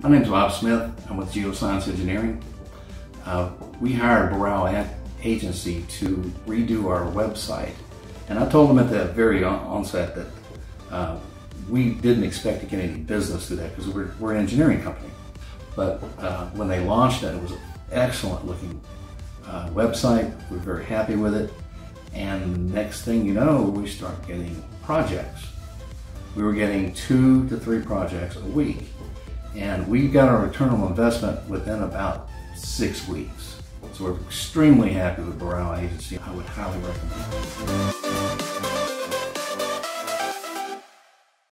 My name is Bob Smith. I'm with Geoscience Engineering. Uh, we hired Boral Agency to redo our website. And I told them at the very onset that uh, we didn't expect to get any business through that because we're, we're an engineering company. But uh, when they launched it, it was an excellent looking uh, website. We're very happy with it. And next thing you know, we start getting projects. We were getting two to three projects a week. And we got our return on investment within about six weeks. So we're extremely happy with Boral Agency. I would highly recommend it.